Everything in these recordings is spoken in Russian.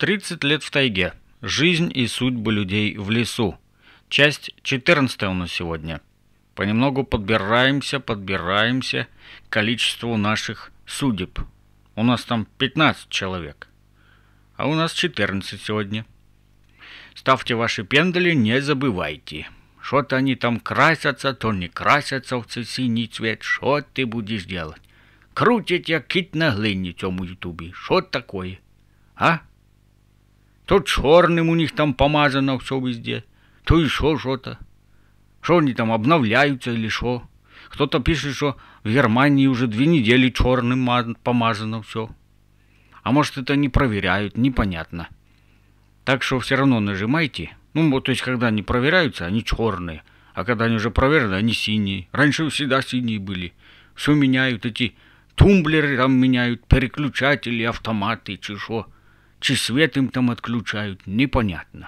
30 лет в тайге. Жизнь и судьбы людей в лесу. Часть 14 у нас сегодня. Понемногу подбираемся, подбираемся к количеству наших судеб. У нас там 15 человек. А у нас 14 сегодня. Ставьте ваши пендали, не забывайте. Что-то они там красятся, то не красятся в цей синий цвет. Что ты будешь делать? Крутять як кит на глині цьому ютубі. Що такое? А? То чорним у них там помазано все везде, то еще что-то. Что они там обновляются или что? Кто-то пишет, что в Германии уже две недели черным ма- помазано все. А может это не проверяют, непонятно. Так что все равно нажимайте. Ну, вот то есть, когда они проверяются, они черные. А когда они уже проверены, они синие. Раньше всегда синие были. Все меняют, эти тумблеры там меняют, переключатели, автоматы, чи що Чи свет им там отключають, непонятно.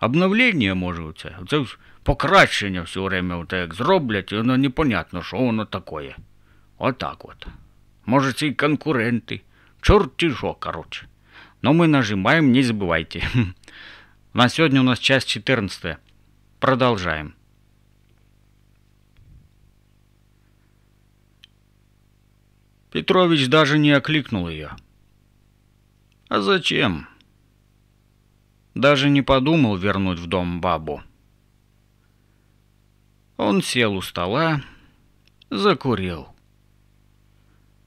Обновлення може оце. Оце ж покращення все время оте як зроблять, і воно непонятно, що воно таке. Отак от. Може, це і конкуренти. Чорті що, короче. Но мы нажимаем, не забывайте. На сегодня у нас часть 14. Продолжаем. Петрович даже не окликнул ее. А зачем? Даже не подумал вернуть в дом бабу. Он сел у стола, закурил.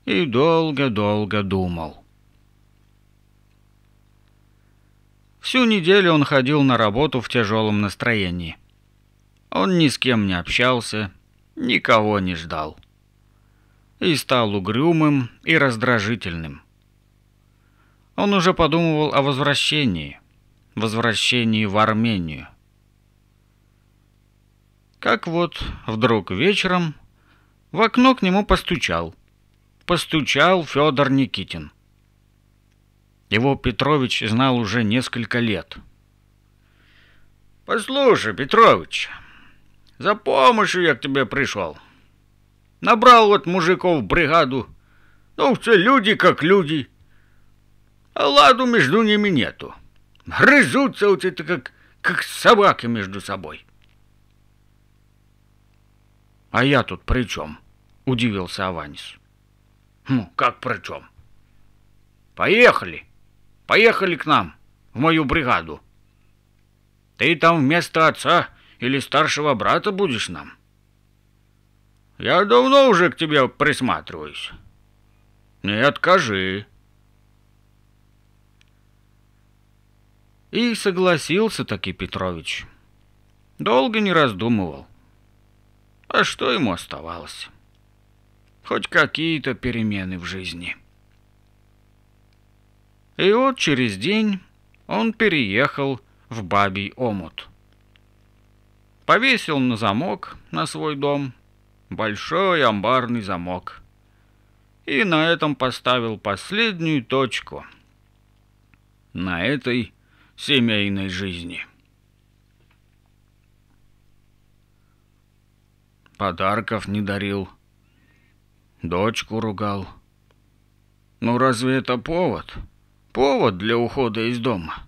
И долго-долго думал. Всю неделю он ходил на работу в тяжелом настроении. Он ни с кем не общался, никого не ждал. И стал угрюмым и раздражительным. Он уже подумывал о возвращении, возвращении в Армению. Как вот вдруг вечером в окно к нему постучал. Постучал Федор Никитин. Его Петрович знал уже несколько лет. «Послушай, Петрович, за помощью я к тебе пришел. Набрал вот мужиков в бригаду. Ну, все люди как люди. А ладу между ними нету. Грызутся вот это как, как собаки между собой. А я тут при чем? Удивился Аванис. Ну, как при чем? Поехали. Поехали к нам, в мою бригаду. Ты там вместо отца или старшего брата будешь нам? Я давно уже к тебе присматриваюсь. Не откажи. И согласился таки Петрович. Долго не раздумывал. А что ему оставалось? Хоть какие-то перемены в жизни. И вот через день он переехал в Бабий омут. Повесил на замок на свой дом большой амбарный замок. И на этом поставил последнюю точку на этой семейной жизни. Подарков не дарил, дочку ругал. Ну разве это повод? Повод для ухода из дома?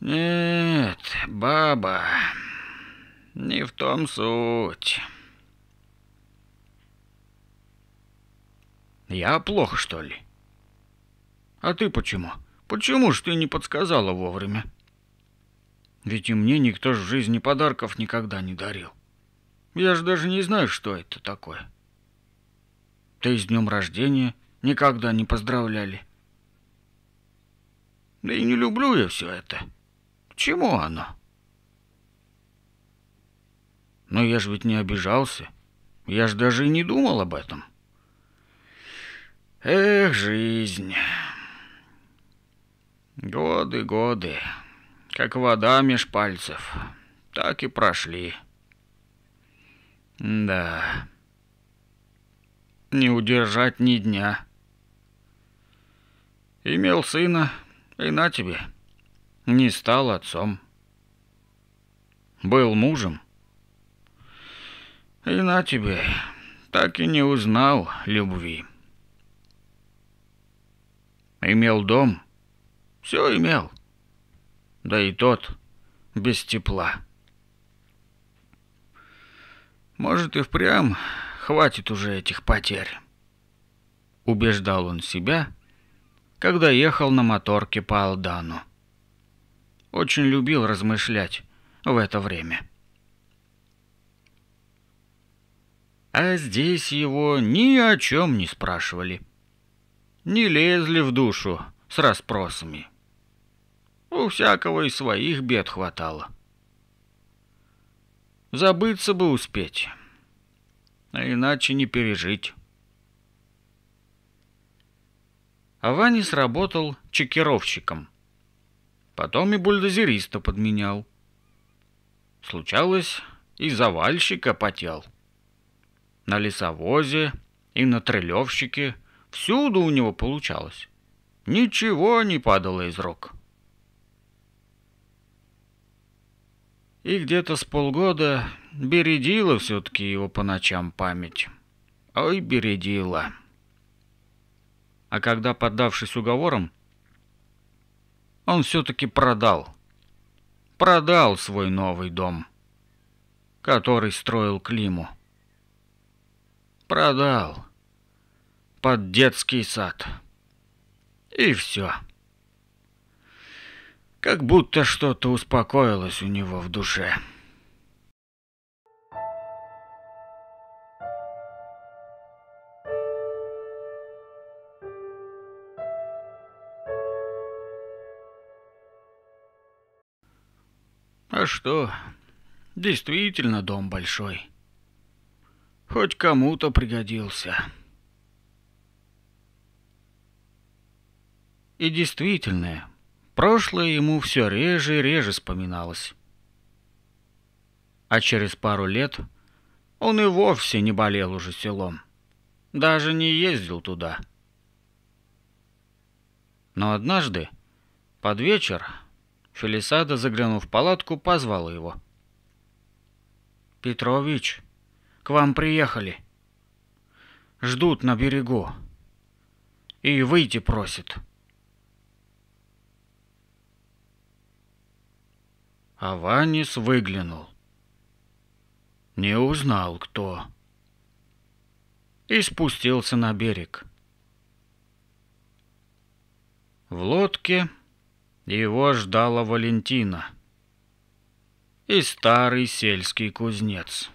Нет, баба, не в том суть. Я плохо, что ли? А ты почему? Почему ж ты не подсказала вовремя? Ведь и мне никто в жизни подарков никогда не дарил. Я же даже не знаю, что это такое. Ты с днем рождения никогда не поздравляли. Да и не люблю я все это. К чему оно? Но я же ведь не обижался. Я же даже и не думал об этом. Эх, жизнь. Годы, годы. Как вода меж пальцев. Так и прошли. Да. Не удержать ни дня. Имел сына, и на тебе. Не стал отцом. Был мужем, и на тебе, так и не узнал любви. Имел дом, все имел, да и тот без тепла. Может и впрямь хватит уже этих потерь. Убеждал он себя, когда ехал на моторке по Алдану. Очень любил размышлять в это время. А здесь его ни о чем не спрашивали. Не лезли в душу с расспросами. У всякого и своих бед хватало. Забыться бы успеть, а иначе не пережить. А Ваня сработал чекировщиком. Потом и бульдозериста подменял. Случалось, и завальщика потел. На лесовозе и на трелевщике всюду у него получалось. Ничего не падало из рук. И где-то с полгода бередила все-таки его по ночам память. Ой, бередила. А когда, поддавшись уговорам, он все-таки продал. Продал свой новый дом, который строил Климу. Продал. Под детский сад. И все. Как будто что-то успокоилось у него в душе. А что? Действительно дом большой. Хоть кому-то пригодился. И действительно, Прошлое ему все реже и реже вспоминалось. А через пару лет он и вовсе не болел уже селом. Даже не ездил туда. Но однажды, под вечер, Фелисада, заглянув в палатку, позвала его. «Петрович, к вам приехали. Ждут на берегу. И выйти просят». А Ванис выглянул. Не узнал, кто. И спустился на берег. В лодке его ждала Валентина и старый сельский кузнец.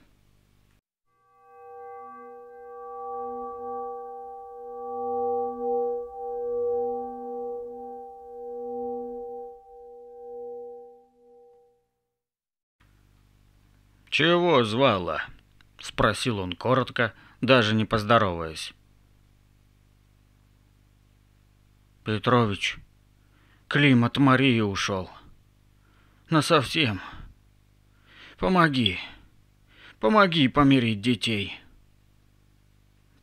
«Чего звала?» — спросил он коротко, даже не поздороваясь. «Петрович, Клим от Марии ушел. Насовсем. Помоги, помоги помирить детей».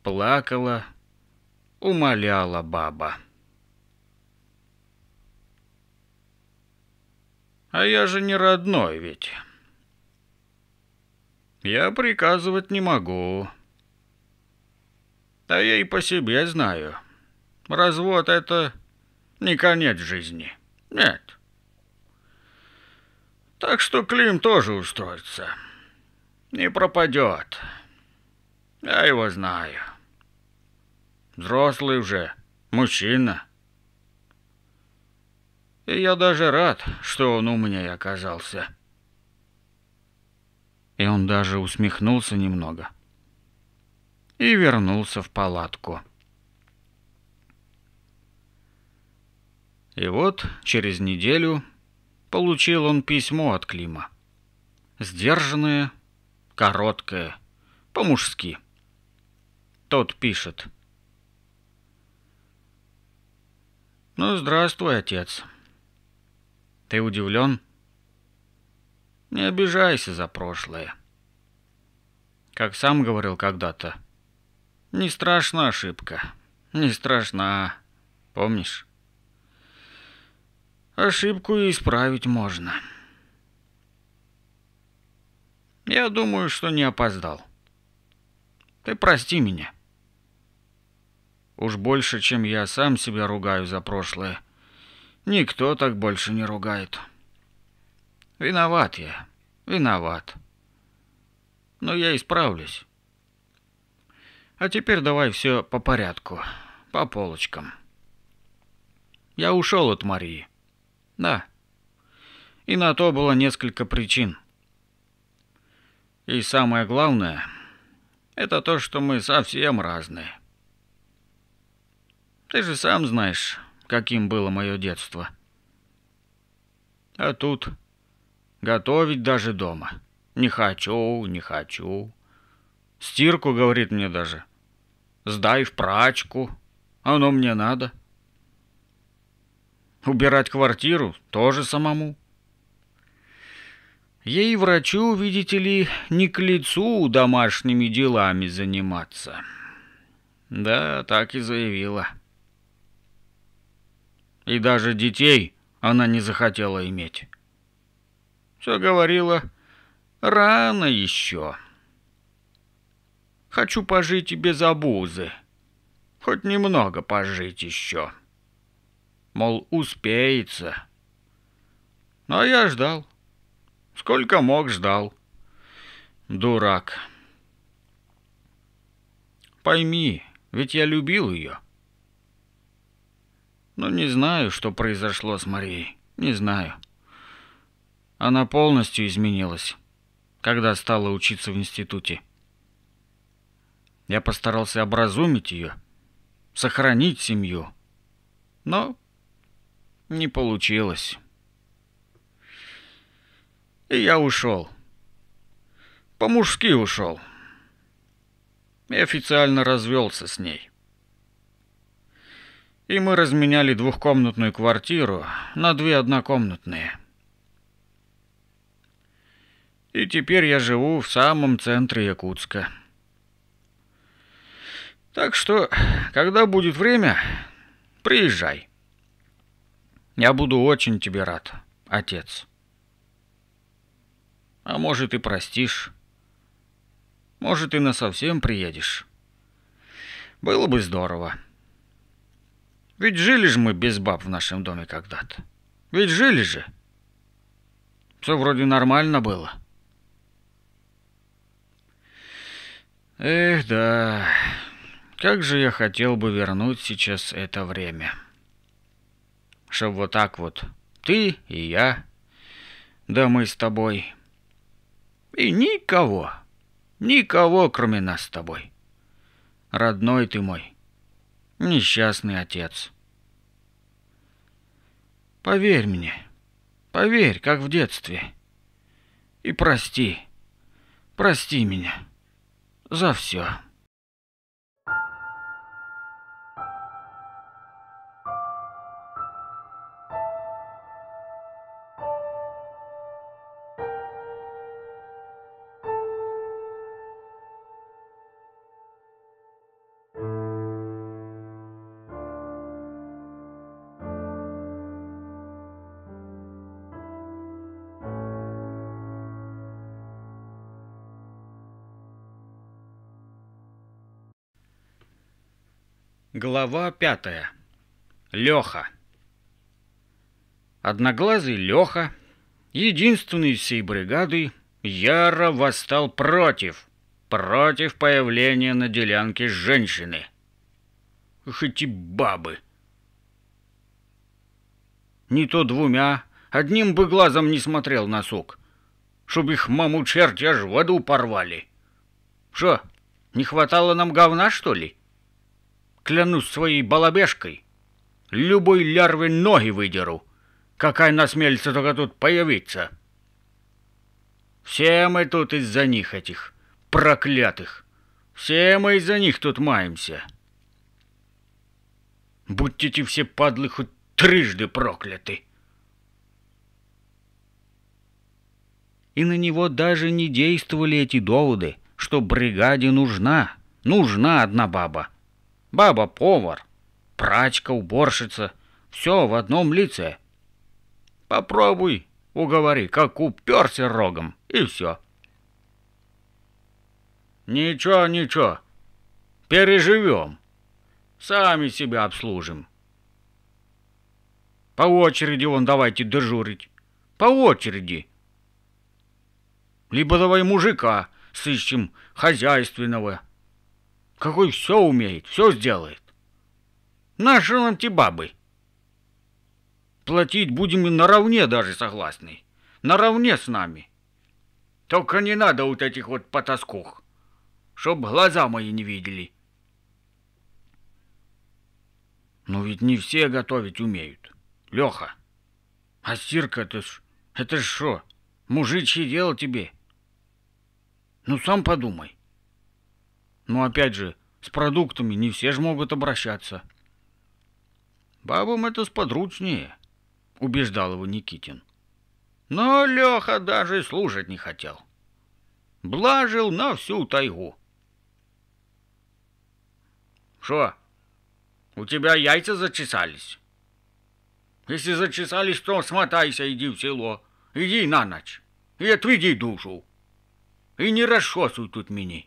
Плакала, умоляла баба. «А я же не родной ведь». Я приказывать не могу. Да я и по себе знаю. Развод — это не конец жизни. Нет. Так что Клим тоже устроится. Не пропадет. Я его знаю. Взрослый уже, мужчина. И я даже рад, что он умнее оказался и он даже усмехнулся немного и вернулся в палатку. И вот через неделю получил он письмо от Клима. Сдержанное, короткое, по-мужски. Тот пишет. «Ну, здравствуй, отец. Ты удивлен?» Не обижайся за прошлое. Как сам говорил когда-то, не страшна ошибка, не страшна, помнишь? Ошибку и исправить можно. Я думаю, что не опоздал. Ты прости меня. Уж больше, чем я сам себя ругаю за прошлое. Никто так больше не ругает. Виноват я, виноват. Но я исправлюсь. А теперь давай все по порядку, по полочкам. Я ушел от Марии. Да. И на то было несколько причин. И самое главное, это то, что мы совсем разные. Ты же сам знаешь, каким было мое детство. А тут готовить даже дома. Не хочу, не хочу. Стирку, говорит мне даже. Сдай в прачку. Оно мне надо. Убирать квартиру тоже самому. Ей, врачу, видите ли, не к лицу домашними делами заниматься. Да, так и заявила. И даже детей она не захотела иметь. Все говорила, рано еще. Хочу пожить и без обузы. Хоть немного пожить еще. Мол, успеется. Но я ждал. Сколько мог, ждал. Дурак. Пойми, ведь я любил ее. Но не знаю, что произошло с Марией. Не знаю. Она полностью изменилась, когда стала учиться в институте. Я постарался образумить ее, сохранить семью. Но не получилось. И я ушел. По-мужски ушел. И официально развелся с ней и мы разменяли двухкомнатную квартиру на две однокомнатные. И теперь я живу в самом центре Якутска. Так что, когда будет время, приезжай. Я буду очень тебе рад, отец. А может, и простишь. Может, и насовсем приедешь. Было бы здорово. Ведь жили же мы без баб в нашем доме когда-то. Ведь жили же. Все вроде нормально было. Эх, да. Как же я хотел бы вернуть сейчас это время. Чтоб вот так вот ты и я, да мы с тобой. И никого, никого, кроме нас с тобой. Родной ты мой, несчастный отец. Поверь мне, поверь, как в детстве. И прости, прости меня за все. Глава пятая. Леха. Одноглазый Леха, единственный из всей бригады, яро восстал против, против появления на делянке женщины. Ах эти бабы! Не то двумя, одним бы глазом не смотрел на сук, чтоб их маму черти аж в аду порвали. Что, не хватало нам говна, что ли? Клянусь своей балабешкой, любой лярве ноги выдеру, какая насмелится только тут появиться. Все мы тут из-за них этих, проклятых. Все мы из-за них тут маемся. Будьте те все падлы хоть трижды прокляты. И на него даже не действовали эти доводы, что бригаде нужна, нужна одна баба — Баба-повар, прачка, уборщица — все в одном лице. Попробуй, уговори, как уперся рогом, и все. Ничего, ничего, переживем. Сами себя обслужим. По очереди вон давайте дежурить. По очереди. Либо давай мужика сыщем хозяйственного. Какой все умеет, все сделает. Наши нам те бабы. Платить будем и наравне даже согласны. Наравне с нами. Только не надо вот этих вот потаскух, чтоб глаза мои не видели. Но ведь не все готовить умеют. Леха, а стирка это ж, это ж что, мужичье дело тебе? Ну, сам подумай. Ну, опять же, с продуктами не все же могут обращаться. Бабам это сподручнее, убеждал его Никитин. Но Леха даже слушать не хотел. Блажил на всю тайгу. Что, у тебя яйца зачесались? Если зачесались, то смотайся, иди в село. Иди на ночь и отведи душу. И не расшосуй тут меня.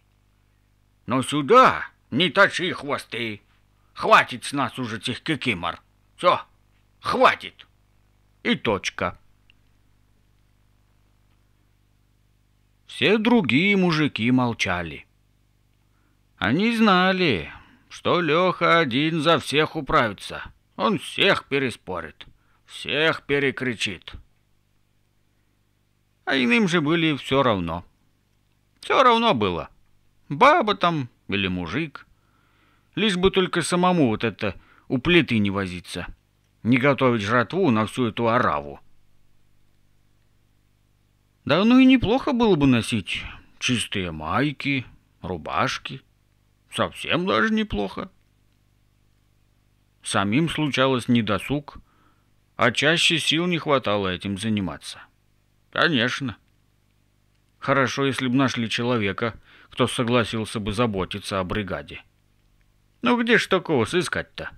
Но сюда не точи хвосты. Хватит с нас уже тех кикимор. Все, хватит. И точка. Все другие мужики молчали. Они знали, что Леха один за всех управится. Он всех переспорит, всех перекричит. А иным же были все равно. Все равно было. Баба там или мужик. Лишь бы только самому вот это у плиты не возиться. Не готовить жратву на всю эту ораву. Да ну и неплохо было бы носить чистые майки, рубашки. Совсем даже неплохо. Самим случалось недосуг, а чаще сил не хватало этим заниматься. Конечно. Хорошо, если бы нашли человека, кто согласился бы заботиться о бригаде. Ну где ж такого сыскать-то?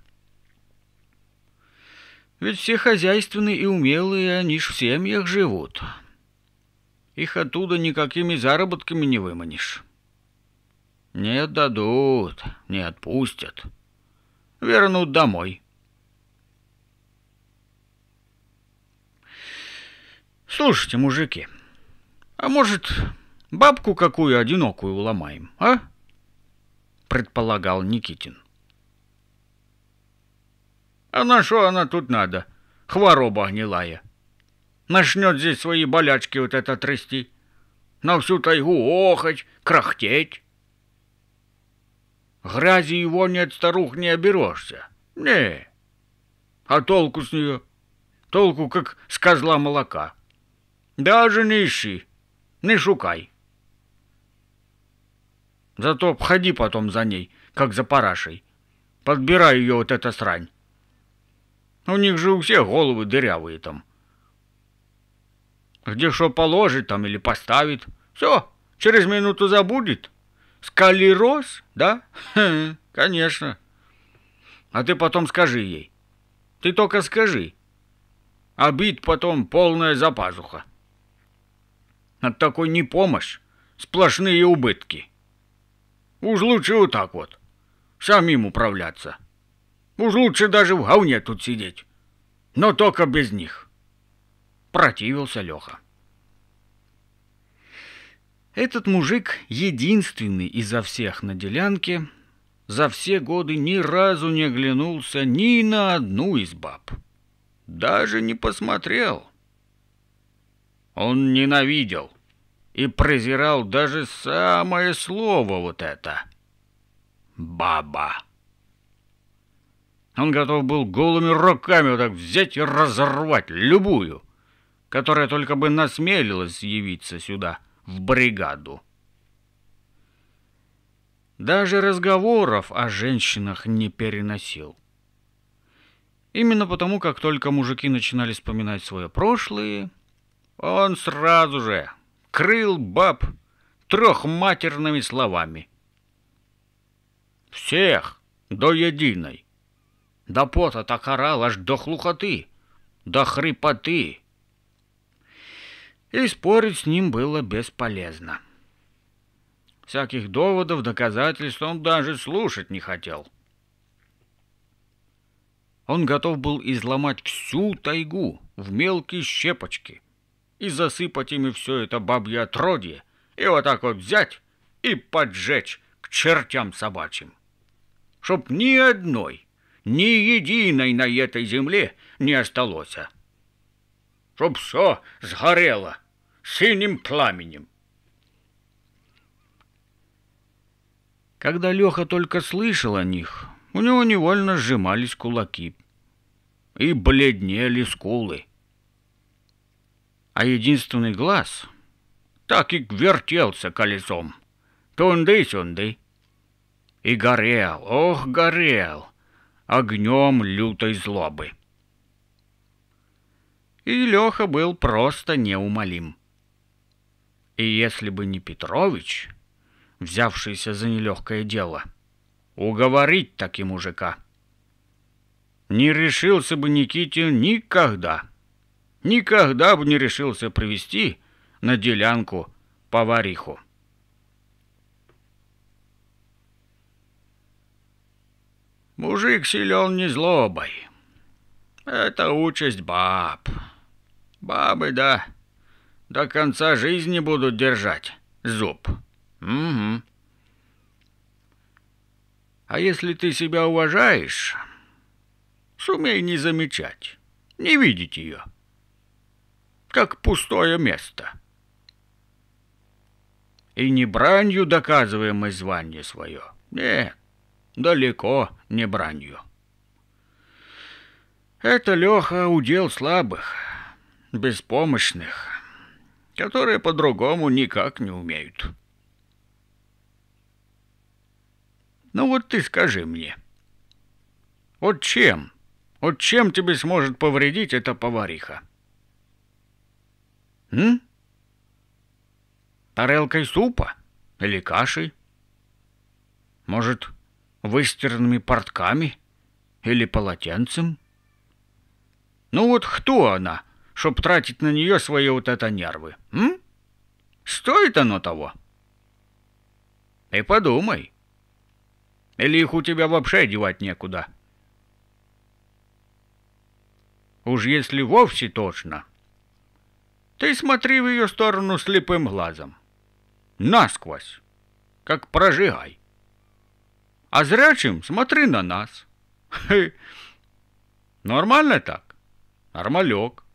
Ведь все хозяйственные и умелые, они ж в семьях живут. Их оттуда никакими заработками не выманишь. Не отдадут, не отпустят. Вернут домой. Слушайте, мужики, а может, бабку какую одинокую уломаем, а? Предполагал Никитин. А на что она тут надо? Хвороба гнилая. Начнет здесь свои болячки вот это трясти. На всю тайгу охать, крахтеть. Грязи его нет, старух не оберешься. Не. А толку с нее? Толку, как с козла молока. Даже не ищи, не шукай. Зато обходи потом за ней, как за парашей. Подбирай ее вот эта срань. У них же у всех головы дырявые там. Где что положит там или поставит. Все, через минуту забудет. Скалероз, да? Ха, конечно. А ты потом скажи ей. Ты только скажи. А бить потом полная запазуха. От такой не помощь, сплошные убытки. Уж лучше вот так вот, самим управляться. Уж лучше даже в говне тут сидеть, но только без них. Противился Леха. Этот мужик единственный изо всех на делянке за все годы ни разу не оглянулся ни на одну из баб. Даже не посмотрел. Он ненавидел и презирал даже самое слово вот это — «баба». Он готов был голыми руками вот так взять и разорвать любую, которая только бы насмелилась явиться сюда — в бригаду. Даже разговоров о женщинах не переносил. Именно потому, как только мужики начинали вспоминать свое прошлое, он сразу же крыл баб трехматерными словами. Всех до единой. До пота так орал аж до хлухоты, до хрипоты, и спорить с ним было бесполезно. Всяких доводов, доказательств он даже слушать не хотел. Он готов был изломать всю тайгу в мелкие щепочки и засыпать ими все это бабье отродье, и вот так вот взять и поджечь к чертям собачьим. Чтоб ни одной, ни единой на этой земле не осталось. Чтоб все сгорело синим пламенем. Когда Леха только слышал о них, у него невольно сжимались кулаки и бледнели скулы. А единственный глаз так и вертелся колесом, тунды-сюнды, и горел, ох, горел, огнем лютой злобы. И Леха был просто неумолим. И если бы не Петрович, взявшийся за нелегкое дело, уговорить таки мужика, не решился бы Никитин никогда, никогда бы не решился привести на делянку повариху. Мужик силен не злобой. Это участь баб. Бабы, да, до конца жизни будут держать зуб. Угу. А если ты себя уважаешь, сумей не замечать, не видеть ее, как пустое место. И не бранью доказываем мы звание свое. Нет, далеко не бранью. Это, Леха, удел слабых, беспомощных, которые по-другому никак не умеют. Ну вот ты скажи мне, вот чем, вот чем тебе сможет повредить эта повариха? М? Тарелкой супа или кашей? Может, выстиранными портками или полотенцем? Ну вот кто она, чтоб тратить на нее свои вот это нервы? М? Стоит оно того? И подумай. Или их у тебя вообще девать некуда? Уж если вовсе точно, ты смотри в ее сторону слепым глазом. Насквозь, как прожигай. А зрячим смотри на нас. Хе. Нормально так? Нормалек.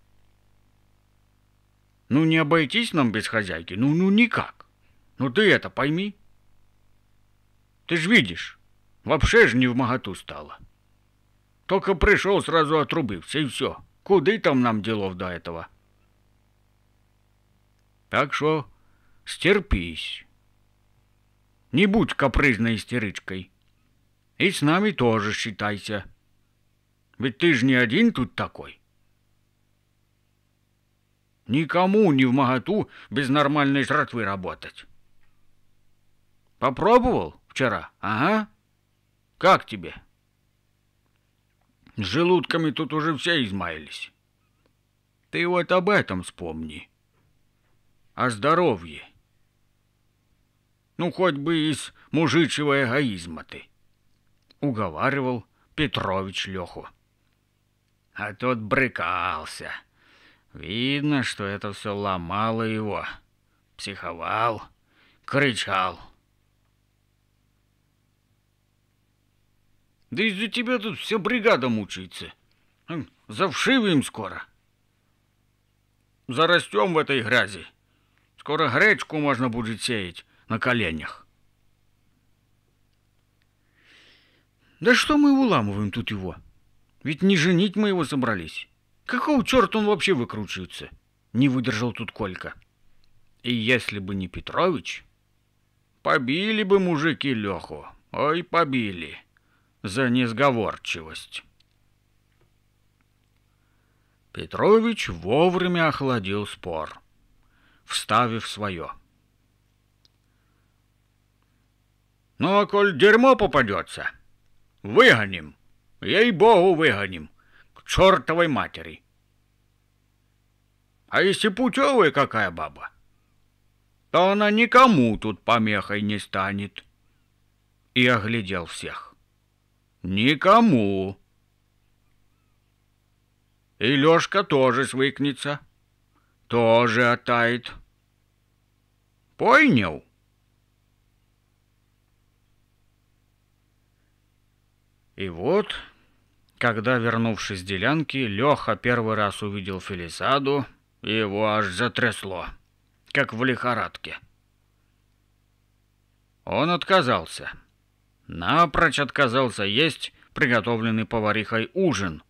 Ну не обойтись нам без хозяйки, ну, ну никак. Ну ты это пойми. Ты ж видишь, вообще ж не в моготу стало. Только пришел, сразу отрубился, и все. Куды там нам делов до этого? Так что стерпись. Не будь капризной истеричкой. И с нами тоже считайся. Ведь ты ж не один тут такой. Никому не в моготу без нормальной жратвы работать. Попробовал вчера? Ага. Как тебе? С желудками тут уже все измаялись. Ты вот об этом вспомни. О здоровье. Ну, хоть бы из мужичьего эгоизма ты уговаривал Петрович Леху. А тот брыкался. Видно, что это все ломало его. Психовал, кричал. Да из-за тебя тут вся бригада мучается. Завшиваем скоро. Зарастем в этой грязи. Скоро гречку можно будет сеять на коленях. Да что мы уламываем тут его? Ведь не женить мы его собрались. Какого черта он вообще выкручивается? Не выдержал тут Колька. И если бы не Петрович, побили бы мужики Леху. Ой, побили. За несговорчивость. Петрович вовремя охладил спор, вставив свое. «Ну, а коль дерьмо попадется, Выгоним. Ей-богу, выгоним. К чертовой матери. А если путевая какая баба, то она никому тут помехой не станет. И оглядел всех. Никому. И Лёшка тоже свыкнется, тоже оттает. Понял? И вот, когда, вернувшись с делянки, Леха первый раз увидел Фелисаду, его аж затрясло, как в лихорадке. Он отказался. Напрочь отказался есть приготовленный поварихой ужин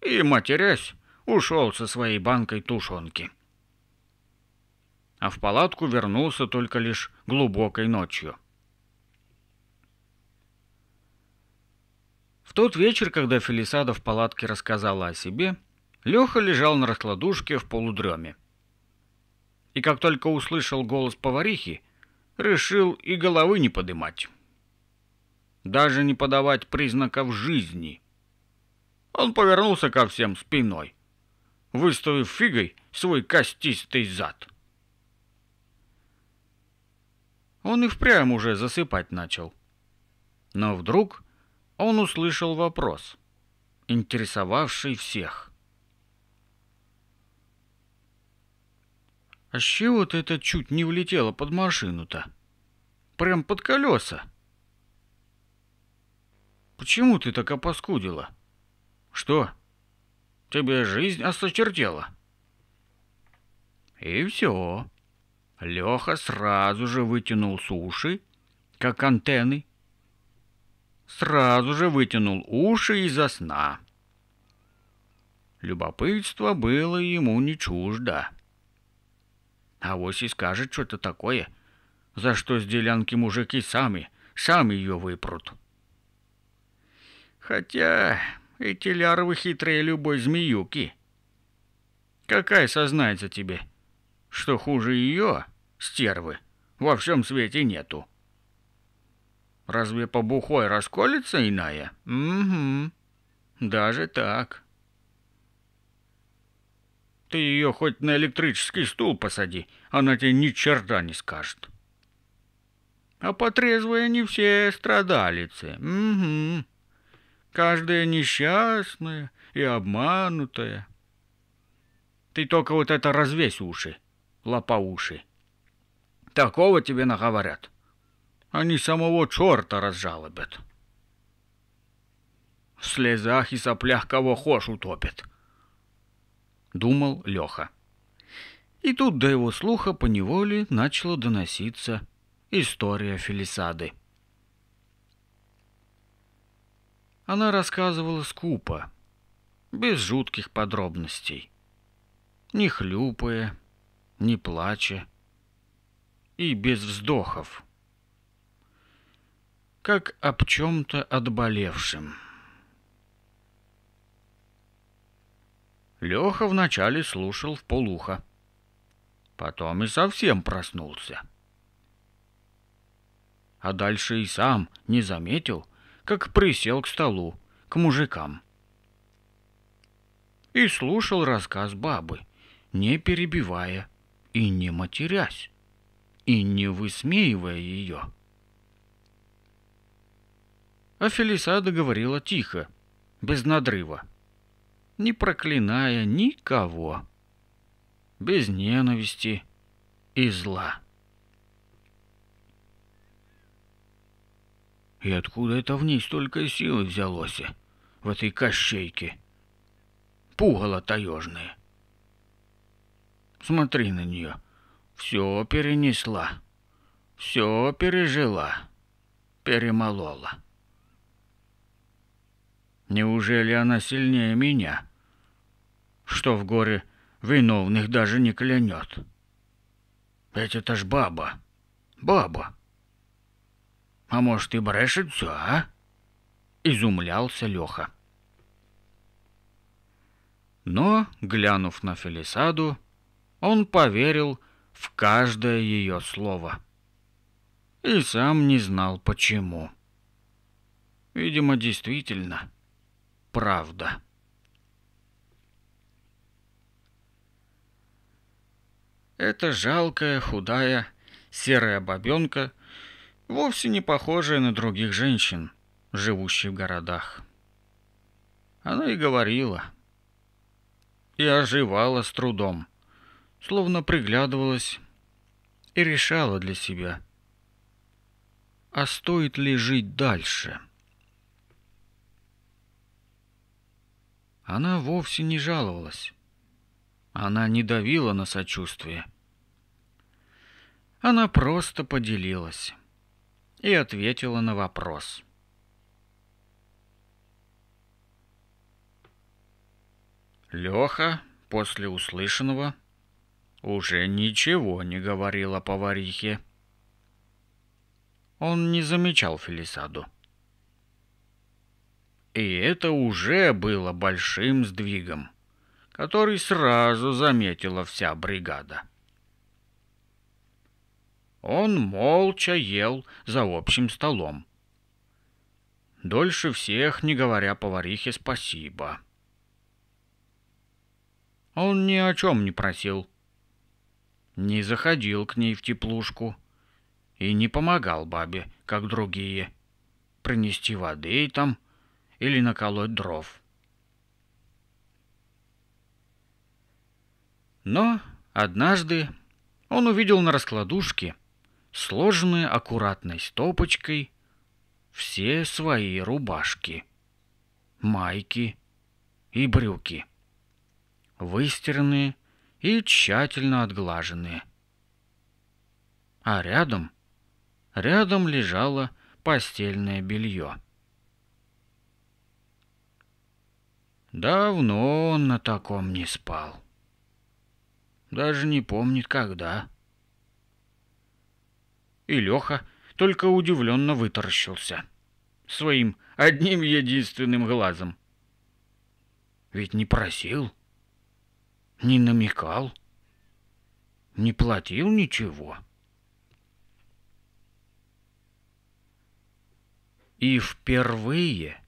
и, матерясь, ушел со своей банкой тушенки. А в палатку вернулся только лишь глубокой ночью. В тот вечер, когда Фелисада в палатке рассказала о себе, Леха лежал на раскладушке в полудреме. И как только услышал голос поварихи, решил и головы не подымать. Даже не подавать признаков жизни. Он повернулся ко всем спиной, выставив фигой свой костистый зад. Он и впрямь уже засыпать начал. Но вдруг он услышал вопрос, интересовавший всех. «А с чего ты это чуть не влетело под машину-то? Прям под колеса?» «Почему ты так опаскудила? Что, тебе жизнь осточертела?» И все. Леха сразу же вытянул суши, как антенны, сразу же вытянул уши из-за сна. Любопытство было ему не чуждо. А вось и скажет что-то такое, за что с делянки мужики сами, сами ее выпрут. Хотя эти лярвы хитрее любой змеюки. Какая сознается тебе, что хуже ее, стервы, во всем свете нету? Разве по бухой расколется иная? Угу. Даже так. Ты ее хоть на электрический стул посади, она тебе ни черта не скажет. А потрезвые они все страдалицы. Угу. Каждая несчастная и обманутая. Ты только вот это развесь уши, лопоуши. Такого тебе наговорят. — они самого черта разжалобят. В слезах и соплях кого хошь утопят. Думал Леха. И тут до его слуха поневоле начала доноситься история Фелисады. Она рассказывала скупо, без жутких подробностей, не хлюпая, не плача и без вздохов как об чем-то отболевшем. Леха вначале слушал в полухо, потом и совсем проснулся. А дальше и сам не заметил, как присел к столу, к мужикам. И слушал рассказ бабы, не перебивая и не матерясь, и не высмеивая ее. А Фелисада говорила тихо, без надрыва, не проклиная никого, без ненависти и зла. И откуда это в ней столько силы взялось, в этой кощейке? Пугало таежное. Смотри на нее, все перенесла, все пережила, перемолола. Неужели она сильнее меня? Что в горе виновных даже не клянет? Ведь это ж баба. Баба. А может и брешет все, а? Изумлялся Леха. Но, глянув на Фелисаду, он поверил в каждое ее слово. И сам не знал почему. Видимо, действительно, правда. Эта жалкая, худая, серая бабенка, вовсе не похожая на других женщин, живущих в городах. Она и говорила. и оживала с трудом, словно приглядывалась и решала для себя, а стоит ли жить дальше. Она вовсе не жаловалась. Она не давила на сочувствие. Она просто поделилась и ответила на вопрос. Леха после услышанного уже ничего не говорил о поварихе. Он не замечал Фелисаду. И это уже было большим сдвигом, который сразу заметила вся бригада. Он молча ел за общим столом. Дольше всех, не говоря поварихе спасибо. Он ни о чем не просил. Не заходил к ней в теплушку и не помогал бабе, как другие, принести воды там или наколоть дров. Но однажды он увидел на раскладушке сложенные аккуратной стопочкой все свои рубашки, майки и брюки, выстиранные и тщательно отглаженные. А рядом, рядом лежало постельное белье. Давно он на таком не спал. Даже не помнит, когда. И Леха только удивленно вытаращился. Своим одним единственным глазом. Ведь не просил, не намекал, не платил ничего. И впервые,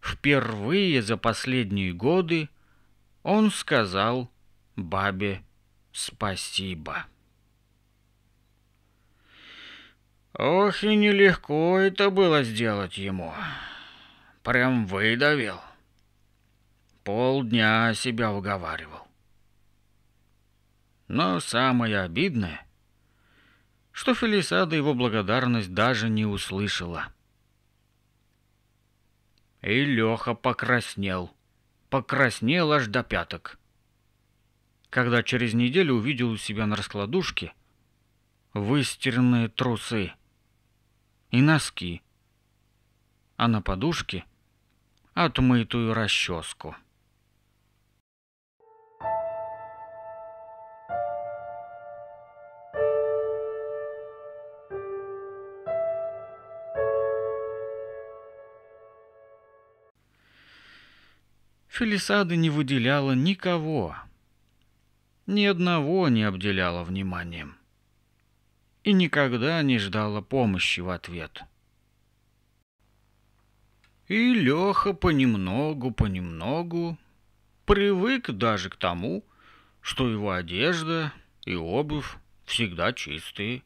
впервые за последние годы он сказал бабе спасибо. Ох, и нелегко это было сделать ему. Прям выдавил. Полдня себя уговаривал. Но самое обидное, что Фелисада его благодарность даже не услышала. И Леха покраснел. Покраснел аж до пяток. Когда через неделю увидел у себя на раскладушке выстиранные трусы и носки, а на подушке отмытую расческу. Фелисада не выделяла никого, ни одного не обделяла вниманием и никогда не ждала помощи в ответ. И Леха понемногу-понемногу привык даже к тому, что его одежда и обувь всегда чистые,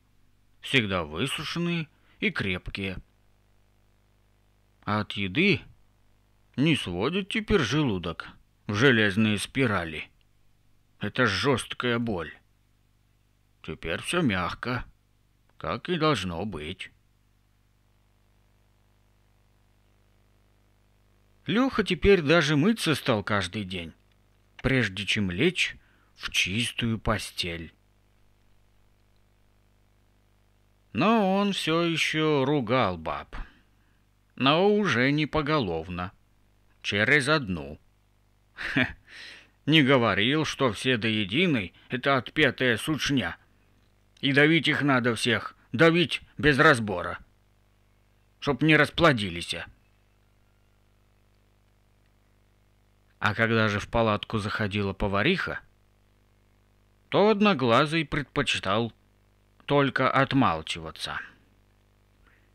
всегда высушенные и крепкие. А от еды не сводит теперь желудок в железные спирали. Это жесткая боль. Теперь все мягко как и должно быть. Леха теперь даже мыться стал каждый день, прежде чем лечь в чистую постель. Но он все еще ругал баб. Но уже не поголовно, через одну. Ха, не говорил, что все до единой — это отпетая сучня — и давить их надо всех, давить без разбора, чтоб не расплодились. А когда же в палатку заходила повариха, то Одноглазый предпочитал только отмалчиваться.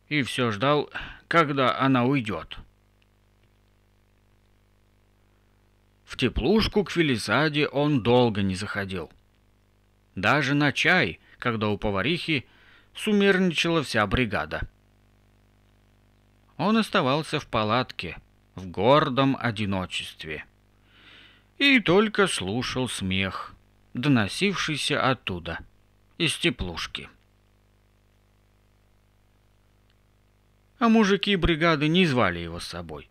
И все ждал, когда она уйдет. В теплушку к Фелисаде он долго не заходил. Даже на чай — когда у поварихи сумерничала вся бригада. Он оставался в палатке, в гордом одиночестве. и только слушал смех, доносившийся оттуда, из теплушки. А мужики бригады не звали его с собой.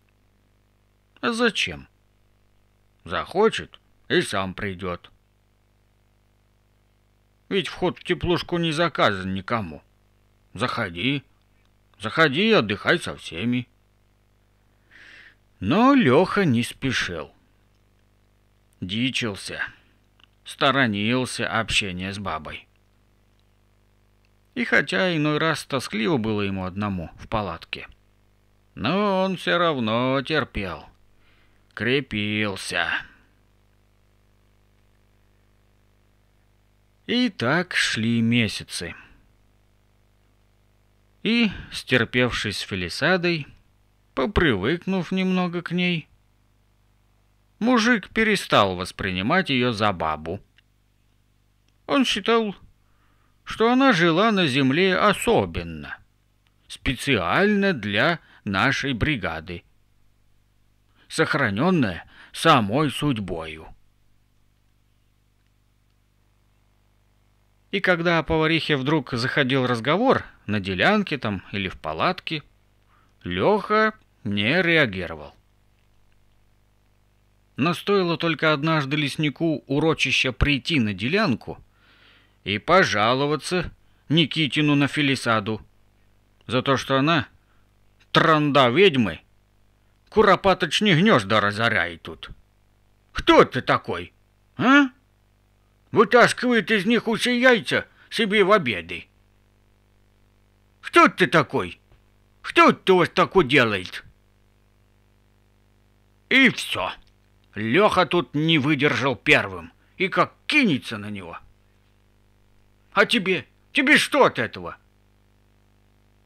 А зачем? Захочет и сам придет. Ведь вход в теплушку не заказан никому. Заходи, заходи и отдыхай со всеми. Но Леха не спешил. Дичился, сторонился общения с бабой. И хотя иной раз тоскливо было ему одному в палатке, но он все равно терпел, крепился. И так шли месяцы. И, стерпевшись с Фелисадой, попривыкнув немного к ней, мужик перестал воспринимать ее за бабу. Он считал, что она жила на земле особенно, специально для нашей бригады, сохраненная самой судьбою. И когда о поварихе вдруг заходил разговор на делянке там или в палатке, Леха не реагировал. Но стоило только однажды леснику урочища прийти на делянку и пожаловаться Никитину на Фелисаду за то, что она, транда ведьмы, куропаточные гнезда разоряет тут. Кто ты такой, а? Вытаскивает из них усы яйца себе в обеды. Кто ты такой? Кто у вас такое делает? И все. Леха тут не выдержал первым. И как кинется на него. А тебе? Тебе что от этого?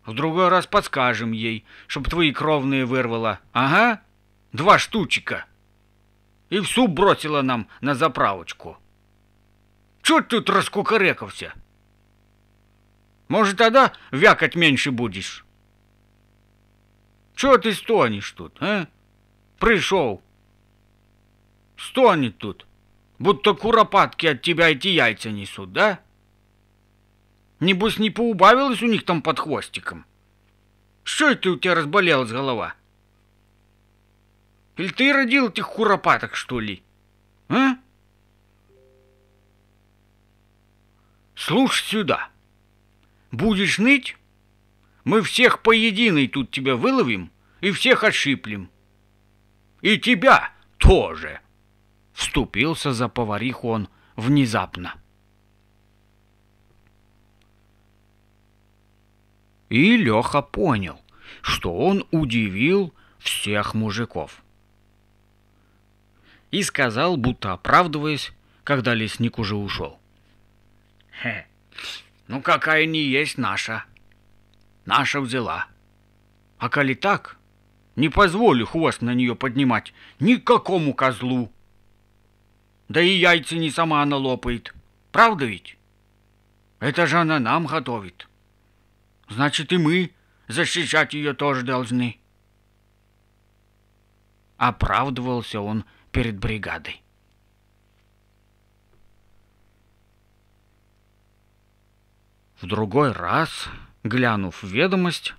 В другой раз подскажем ей, чтоб твои кровные вырвала. Ага, два штучика. И всю бросила нам на заправочку. Чё ты тут раскукарекался? Может, тогда вякать меньше будешь? Чё ты стонешь тут, а? Пришел. Стонет тут, будто куропатки от тебя эти яйца несут, да? Небось, не поубавилось у них там под хвостиком? Что это у тебя разболелась голова? Или ты родил этих куропаток, что ли? А? Слушай сюда. Будешь ныть, мы всех по единой тут тебя выловим и всех отшиплем. И тебя тоже. Вступился за повариху он внезапно. И Леха понял, что он удивил всех мужиков. И сказал, будто оправдываясь, когда лесник уже ушел. Хе. Ну какая не есть наша. Наша взяла. А коли так, не позволю хвост на нее поднимать никакому козлу. Да и яйца не сама она лопает. Правда ведь? Это же она нам готовит. Значит, и мы защищать ее тоже должны. Оправдывался он перед бригадой. В другой раз, глянув в ведомость,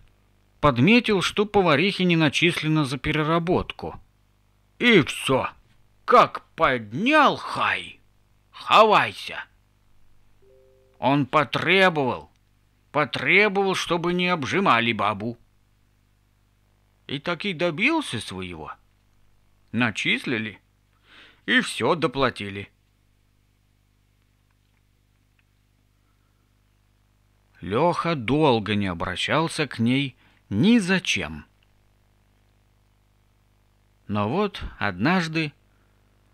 подметил, что поварихи не начислено за переработку. И все. Как поднял хай, хавайся. Он потребовал, потребовал, чтобы не обжимали бабу. И таки добился своего. Начислили и все доплатили. Леха долго не обращался к ней ни зачем. Но вот однажды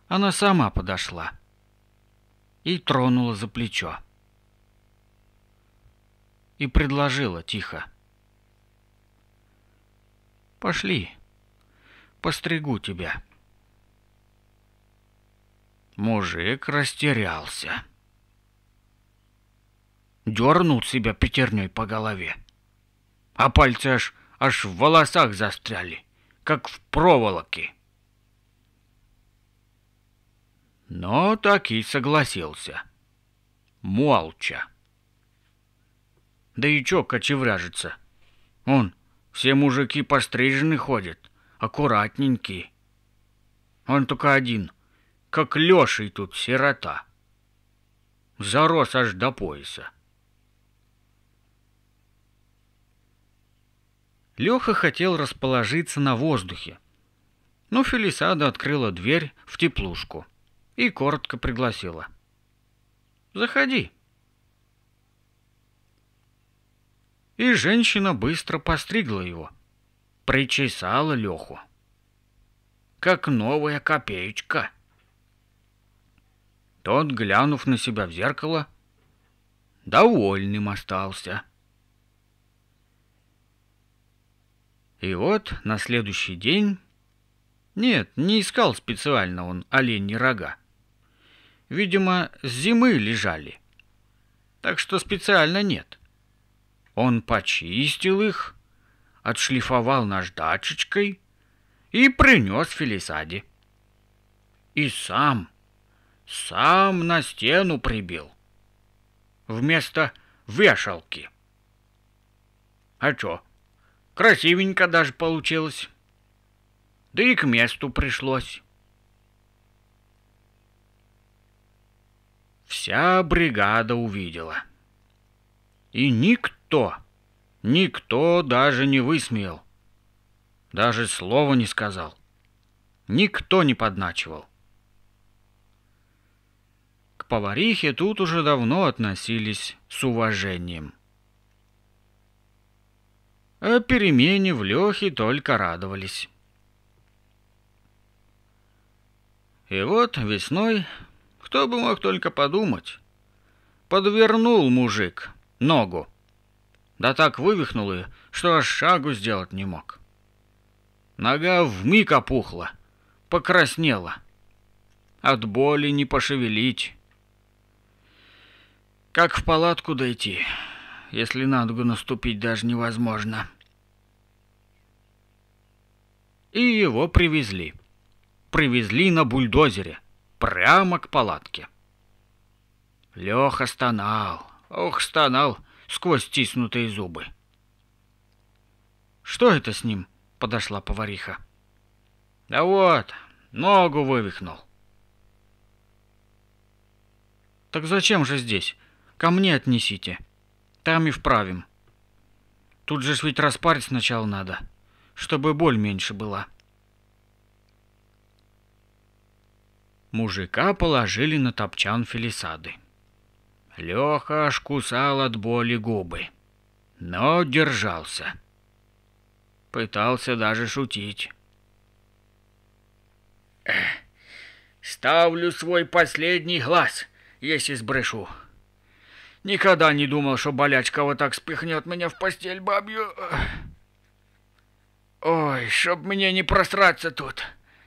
она сама подошла и тронула за плечо. И предложила тихо. «Пошли, постригу тебя». Мужик растерялся дернул себя пятерней по голове. А пальцы аж, аж в волосах застряли, как в проволоке. но так и согласился. Молча. Да и чё кочевряжется? Он, все мужики пострижены ходят, аккуратненькие. Он только один, как Леший тут сирота. Зарос аж до пояса. Леха хотел расположиться на воздухе, но Фелисада открыла дверь в теплушку и коротко пригласила. «Заходи». И женщина быстро постригла его, причесала Леху. Как новая копеечка. Тот, глянув на себя в зеркало, довольным остался. И вот на следующий день... Нет, не искал специально он оленьи рога. Видимо, с зимы лежали. Так что специально нет. Он почистил их, отшлифовал наждачечкой и принес Фелисаде. И сам, сам на стену прибил. Вместо вешалки. А чё? Красивенько даже получилось. Да и к месту пришлось. Вся бригада увидела. И никто, никто даже не высмеял. Даже слова не сказал. Никто не подначивал. К поварихе тут уже давно относились с уважением. О перемене в Лехе только радовались. И вот весной, кто бы мог только подумать, подвернул мужик ногу. Да так вывихнул ее, что аж шагу сделать не мог. Нога вмиг опухла, покраснела. От боли не пошевелить. Как в палатку дойти? если на ногу наступить даже невозможно. И его привезли. Привезли на бульдозере, прямо к палатке. Леха стонал, ох, стонал сквозь стиснутые зубы. «Что это с ним?» — подошла повариха. «Да вот, ногу вывихнул». «Так зачем же здесь? Ко мне отнесите». Там и вправим. Тут же ведь распарить сначала надо, чтобы боль меньше была. Мужика положили на топчан филисады. Леха аж кусал от боли губы, но держался. Пытался даже шутить. «Ставлю свой последний глаз, если сбрешу», Никогда не думал, что болячка вот так спихнет меня в постель бабью. Ой, чтоб мне не просраться тут.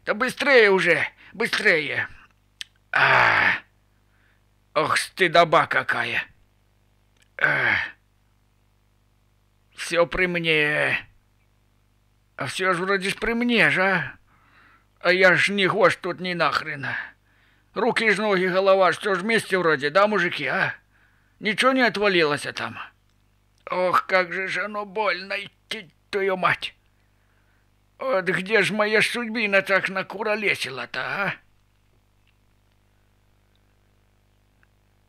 Да быстрее уже, быстрее. А, ох, стыдоба какая. А, все при мне. А все ж вроде ж при мне же, а? А я ж не гош тут ни нахрен. Руки ж ноги, голова, что ж вместе вроде, да, мужики, а? Ничего не отвалилось там? Ох, как же ж оно больно идти, твою мать! Вот где ж моя судьбина так накуролесила-то, а?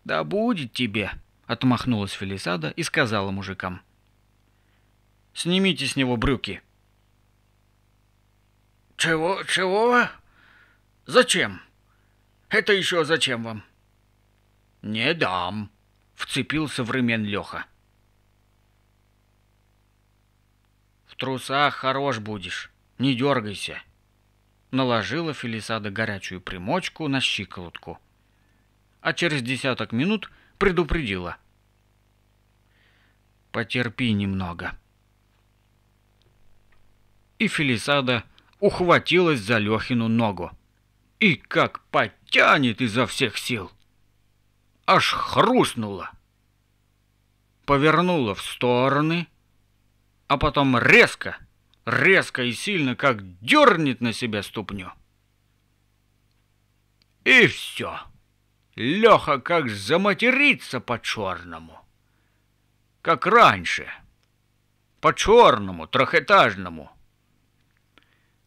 Да будет тебе, отмахнулась Фелисада и сказала мужикам. Снимите с него брюки. Чего, чего? Зачем? Это еще зачем вам? Не дам, вцепился в рымен Леха. В трусах хорош будешь, не дергайся. Наложила Фелисада горячую примочку на щиколотку. А через десяток минут предупредила. Потерпи немного. И Фелисада ухватилась за Лехину ногу. И как потянет изо всех сил аж хрустнуло. Повернуло в стороны, а потом резко, резко и сильно, как дернет на себя ступню. И все. Леха как заматерится по-черному. Как раньше. По-черному, трехэтажному.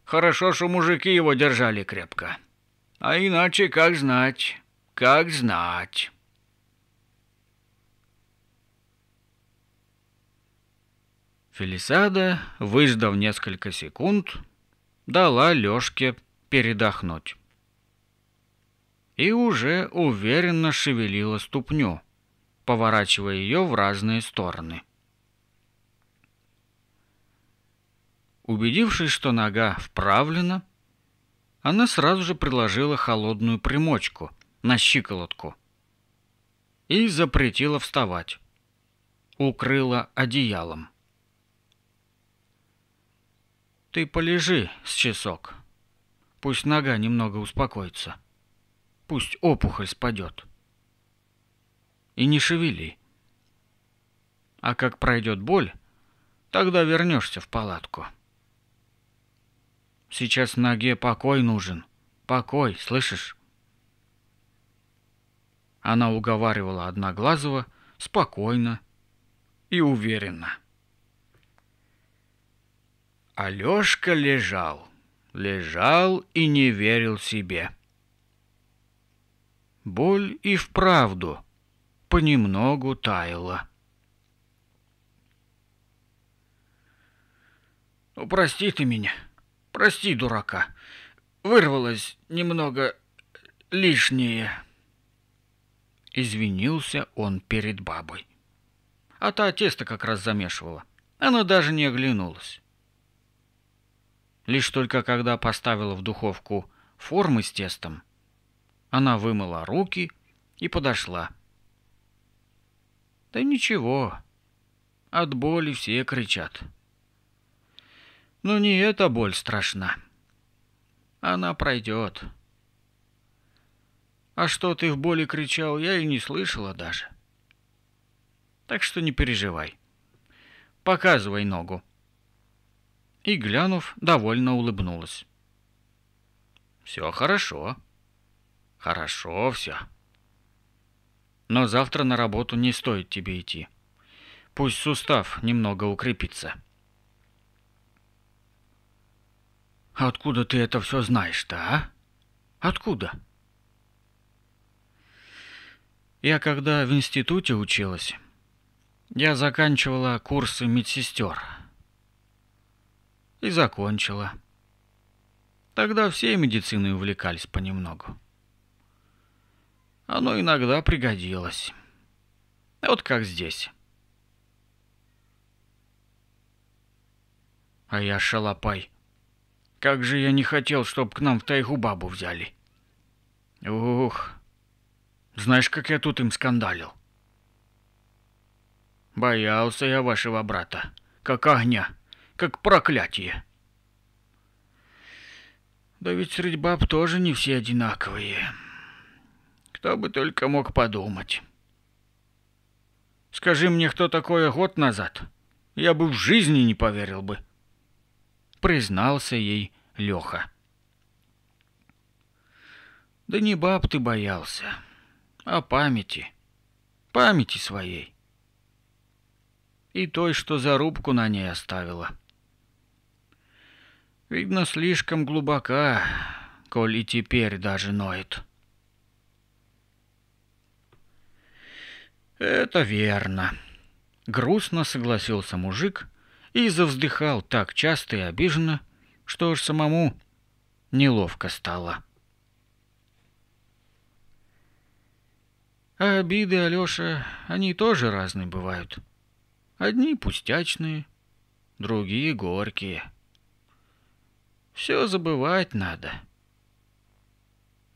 Хорошо, что мужики его держали крепко. А иначе как знать, как знать. Фелисада, выждав несколько секунд, дала Лёшке передохнуть. И уже уверенно шевелила ступню, поворачивая ее в разные стороны. Убедившись, что нога вправлена, она сразу же приложила холодную примочку на щиколотку и запретила вставать. Укрыла одеялом. Ты полежи с часок. Пусть нога немного успокоится. Пусть опухоль спадет. И не шевели. А как пройдет боль, тогда вернешься в палатку. Сейчас ноге покой нужен. Покой, слышишь? Она уговаривала Одноглазого спокойно и уверенно. Алёшка лежал, лежал и не верил себе. Боль и вправду понемногу таяла. «Ну, «Прости ты меня, прости, дурака, вырвалось немного лишнее». Извинился он перед бабой. А та тесто как раз замешивала. Она даже не оглянулась. Лишь только когда поставила в духовку формы с тестом, она вымыла руки и подошла. Да ничего, от боли все кричат. Но не эта боль страшна. Она пройдет. А что ты в боли кричал, я и не слышала даже. Так что не переживай. Показывай ногу и, глянув, довольно улыбнулась. «Все хорошо. Хорошо все. Но завтра на работу не стоит тебе идти. Пусть сустав немного укрепится». «Откуда ты это все знаешь-то, а? Откуда?» Я когда в институте училась, я заканчивала курсы медсестер и закончила. Тогда все медициной увлекались понемногу. Оно иногда пригодилось. Вот как здесь. А я шалопай. Как же я не хотел, чтоб к нам в тайгу бабу взяли. Ух, знаешь, как я тут им скандалил? Боялся я вашего брата, как огня как проклятие. Да ведь среди баб тоже не все одинаковые. Кто бы только мог подумать. Скажи мне, кто такое год назад, я бы в жизни не поверил бы. Признался ей Леха. Да не баб ты боялся, а памяти. Памяти своей. И той, что зарубку на ней оставила. Видно, слишком глубока, коль и теперь даже ноет. Это верно. Грустно согласился мужик и завздыхал так часто и обиженно, что уж самому неловко стало. А обиды, Алёша, они тоже разные бывают. Одни пустячные, другие горькие. Все забывать надо.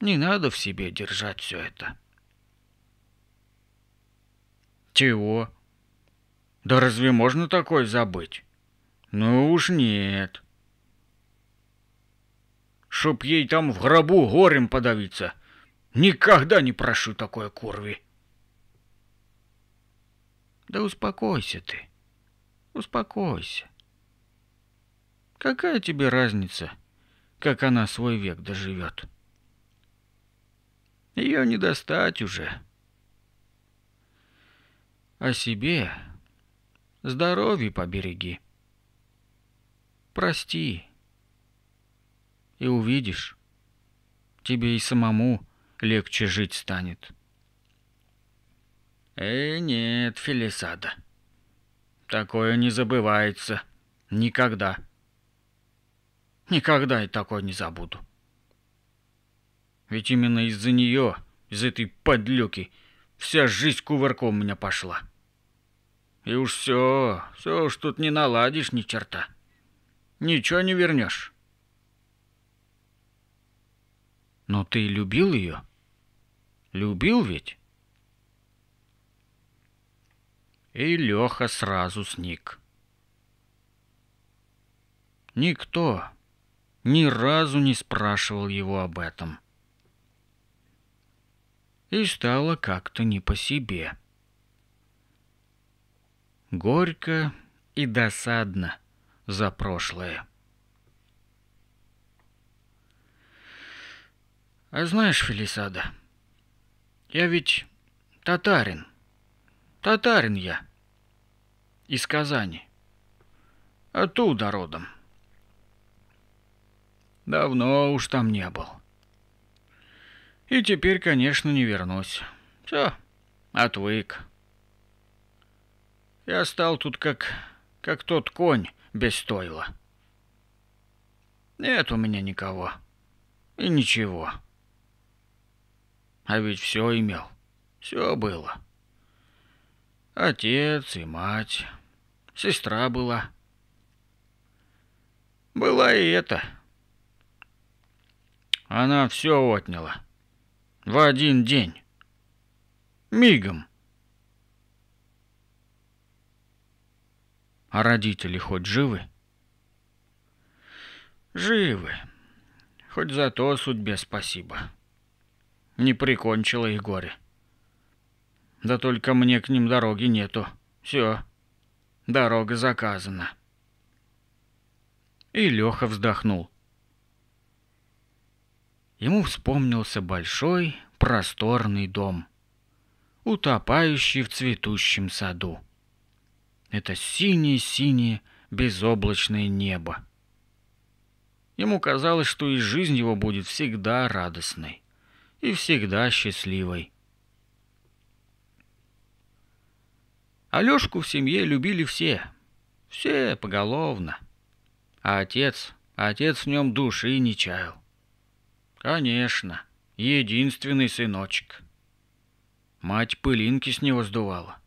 Не надо в себе держать все это. Чего? Да разве можно такое забыть? Ну уж нет. Чтоб ей там в гробу горем подавиться. Никогда не прошу такое курви. Да успокойся ты. Успокойся. Какая тебе разница, как она свой век доживет? Ее не достать уже. О себе здоровье побереги. Прости. И увидишь, тебе и самому легче жить станет. Э, нет, Фелисада. Такое не забывается. Никогда. Никогда я такое не забуду. Ведь именно из-за нее, из этой подлюки, вся жизнь кувырком у меня пошла. И уж все, все уж тут не наладишь ни черта. Ничего не вернешь. Но ты любил ее? Любил ведь? И Леха сразу сник. Никто ни разу не спрашивал его об этом. И стало как-то не по себе. Горько и досадно за прошлое. А знаешь, Фелисада, я ведь татарин. Татарин я. Из Казани. Оттуда родом. Давно уж там не был. И теперь, конечно, не вернусь. Все, отвык. Я стал тут как, как тот конь без стойла. Нет у меня никого. И ничего. А ведь все имел. Все было. Отец и мать. Сестра была. Была и это. Она все отняла. В один день. Мигом. А родители хоть живы? Живы. Хоть за то судьбе спасибо. Не прикончила их горе. Да только мне к ним дороги нету. Все. Дорога заказана. И Леха вздохнул. Ему вспомнился большой, просторный дом, утопающий в цветущем саду это синее-синее безоблачное небо. Ему казалось, что и жизнь его будет всегда радостной и всегда счастливой. Алёшку в семье любили все, все поголовно. А отец, отец в нем души не чаял. Конечно, единственный сыночек. Мать пылинки с него сдувала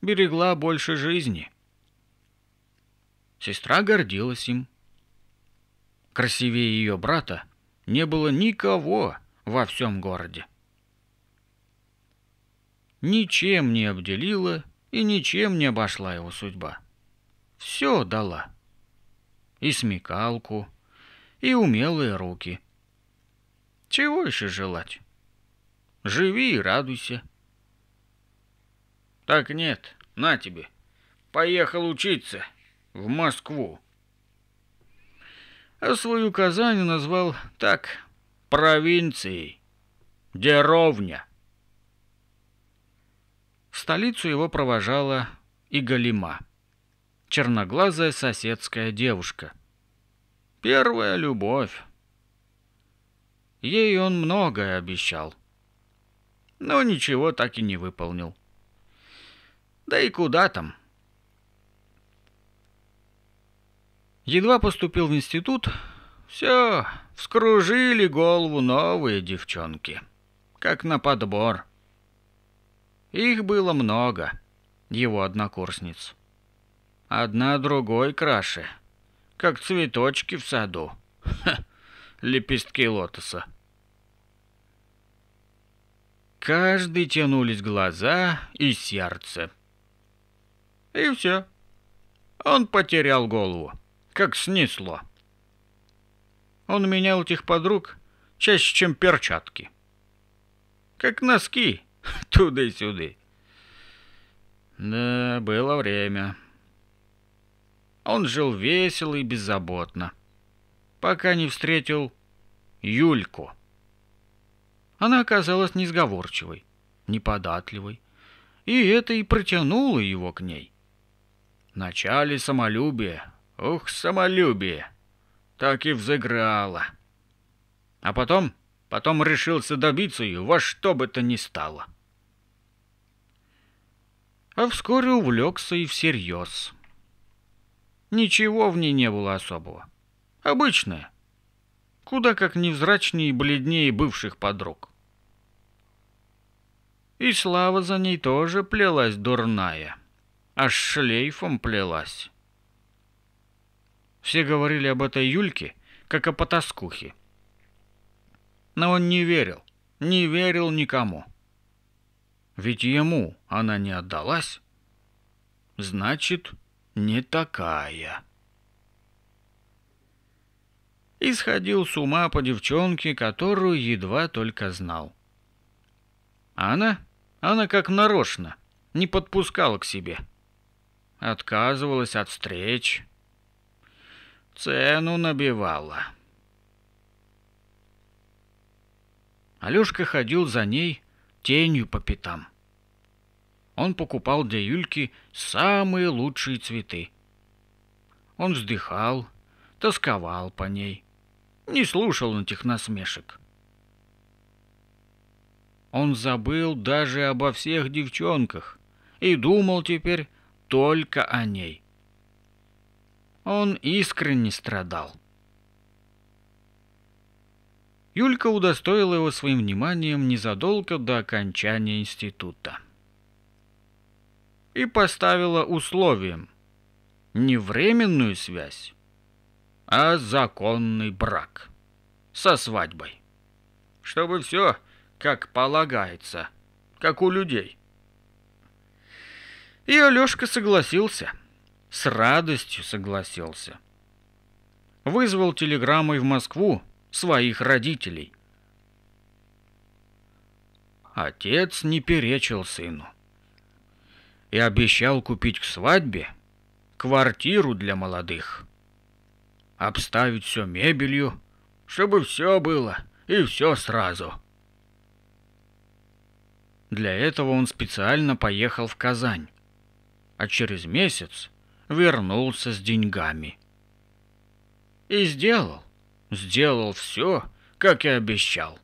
берегла больше жизни. Сестра гордилась им. Красивее ее брата не было никого во всем городе. Ничем не обделила и ничем не обошла его судьба. Все дала. И смекалку, и умелые руки. Чего еще желать? Живи и радуйся. Так нет, на тебе. Поехал учиться в Москву. А свою Казань назвал так провинцией, деровня. В столицу его провожала и Галима, черноглазая соседская девушка. Первая любовь. Ей он многое обещал, но ничего так и не выполнил. Да и куда там? Едва поступил в институт, все, вскружили голову новые девчонки, как на подбор. Их было много, его однокурсниц. Одна другой краше, как цветочки в саду. Ха, лепестки лотоса. Каждый тянулись глаза и сердце. И все. Он потерял голову, как снесло. Он менял этих подруг чаще, чем перчатки. Как носки, туда и сюда. Да, было время. Он жил весело и беззаботно, пока не встретил Юльку. Она оказалась несговорчивой, неподатливой, и это и протянуло его к ней. Вначале самолюбие, ух, самолюбие, так и взыграло. А потом, потом решился добиться ее во что бы то ни стало. А вскоре увлекся и всерьез. Ничего в ней не было особого. Обычная. Куда как невзрачнее и бледнее бывших подруг. И слава за ней тоже плелась дурная. Аж шлейфом плелась. Все говорили об этой Юльке, как о потаскухе. Но он не верил, не верил никому. Ведь ему она не отдалась. Значит, не такая. И сходил с ума по девчонке, которую едва только знал. А она, она как нарочно, не подпускала к себе. Отказывалась от встреч. Цену набивала. Алёшка ходил за ней тенью по пятам. Он покупал для Юльки самые лучшие цветы. Он вздыхал, тосковал по ней, не слушал этих насмешек. Он забыл даже обо всех девчонках и думал теперь только о ней. Он искренне страдал. Юлька удостоила его своим вниманием незадолго до окончания института и поставила условием не временную связь, а законный брак со свадьбой. Чтобы все как полагается, как у людей. И Алешка согласился, с радостью согласился. Вызвал телеграммой в Москву своих родителей. Отец не перечил сыну и обещал купить к свадьбе квартиру для молодых. Обставить все мебелью, чтобы все было и все сразу. Для этого он специально поехал в Казань, а через месяц вернулся с деньгами. И сделал, сделал все, как и обещал.